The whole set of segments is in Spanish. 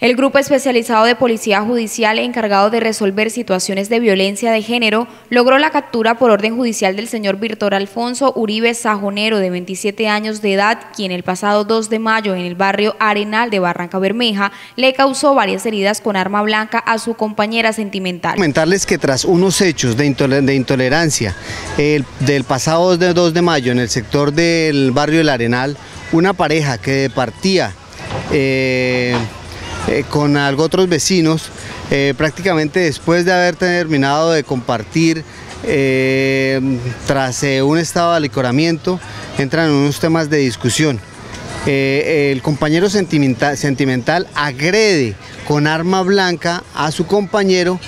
El grupo especializado de Policía Judicial encargado de resolver situaciones de violencia de género logró la captura por orden judicial del señor Víctor Alfonso Uribe Sajonero, de 27 años de edad, quien el pasado 2 de mayo en el barrio Arenal de Barranca Bermeja le causó varias heridas con arma blanca a su compañera sentimental. Comentarles que tras unos hechos de, intolerancia del pasado 2 de mayo en el sector del barrio El Arenal, una pareja que partía... Eh, eh, con algo otros vecinos, eh, prácticamente después de haber terminado de compartir eh, tras un estado de alicoramiento, entran en unos temas de discusión. el compañero sentimental, sentimental, agrede con arma blanca a su compañero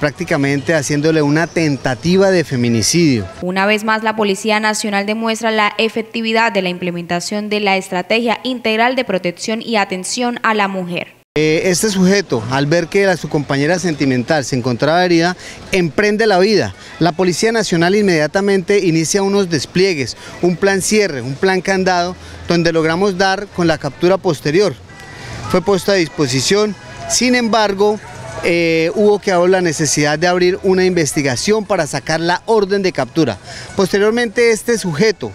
prácticamente haciéndole una tentativa de feminicidio. Una vez más, la Policía Nacional demuestra la efectividad de la implementación de la Estrategia Integral de Protección y Atención a la Mujer. Eh, este sujeto, al ver que su compañera sentimental se encontraba herida, emprende la vida. La Policía Nacional inmediatamente inicia unos despliegues, un plan cierre, un plan candado, donde logramos dar con la captura posterior. Fue puesto a disposición, sin embargo, eh, hubo que haber la necesidad de abrir una investigación para sacar la orden de captura. Posteriormente este sujeto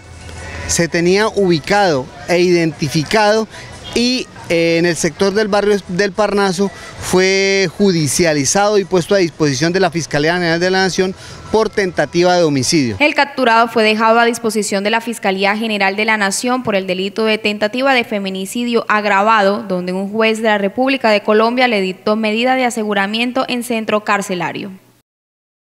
se tenía ubicado e identificado y en el sector del barrio del Parnaso fue judicializado y puesto a disposición de la Fiscalía General de la Nación por tentativa de homicidio. El capturado fue dejado a disposición de la Fiscalía General de la Nación por el delito de tentativa de feminicidio agravado, donde un juez de la República de Colombia le dictó medida de aseguramiento en centro carcelario.